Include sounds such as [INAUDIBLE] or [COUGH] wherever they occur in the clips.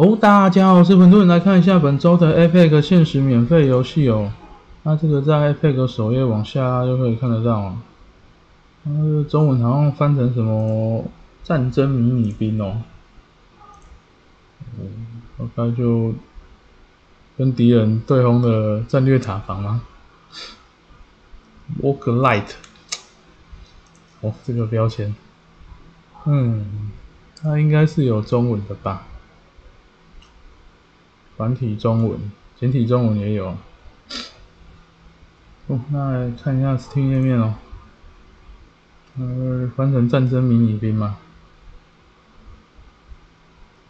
哦，大家好，我是很多人来看一下本周的 Epic 限时免费游戏哦。那这个在 Epic 首页往下就可以看得到啊。呃，中文好像翻成什么战争迷你兵哦。嗯，大概就跟敌人对轰的战略塔防吗？Walk Light。哦，这个标签。嗯，它应该是有中文的吧？繁体中文、简体中文也有。哦，那看一下 Steam 页面哦。呃，翻成战争迷你兵嘛，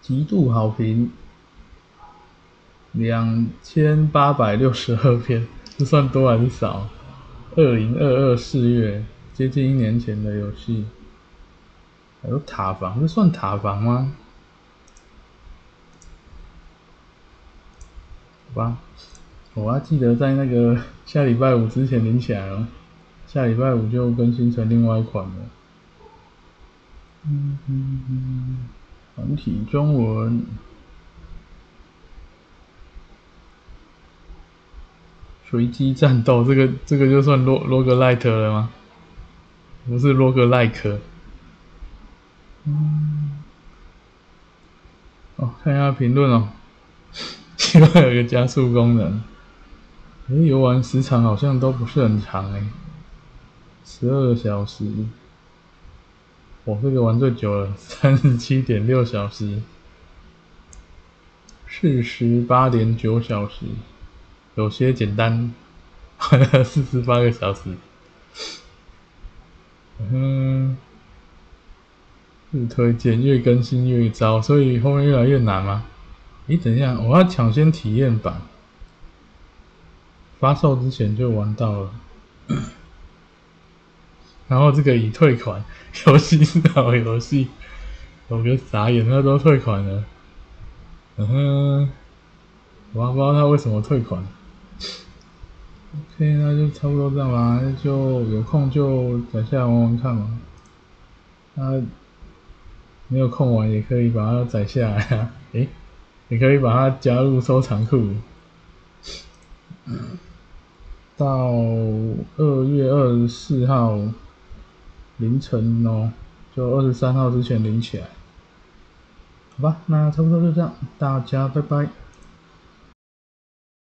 极度好评，两千八百六十二篇，这算多还是少？二零二二四月，接近一年前的游戏。还有塔防，这算塔防吗？好吧，我还记得在那个 [LAUGHS] 下礼拜五之前领起来了，下礼拜五就更新成另外一款了。嗯嗯嗯，繁体中文，随机战斗，这个这个就算罗罗格赖特了吗？不是罗格赖克。嗯，哦，看一下评论哦。另外有一个加速功能，哎，游玩时长好像都不是很长哎，十二小时，我这个玩最久了，三十七点六小时，四十八点九小时，有些简单，四十八个小时，嗯，日推荐越更新越糟，所以后面越来越难吗？你等一下，我要抢先体验版，发售之前就玩到了，[COUGHS] 然后这个已退款，游戏是好游戏，我个傻眼，他都退款了，嗯哼，我不知道他为什么退款，OK，那就差不多这样吧，就有空就等下玩玩看嘛，那没有空玩也可以把它载下来啊，诶。你可以把它加入收藏库，到二月二十四号凌晨哦，就二十三号之前领起来，好吧？那差不多就这样，大家拜拜。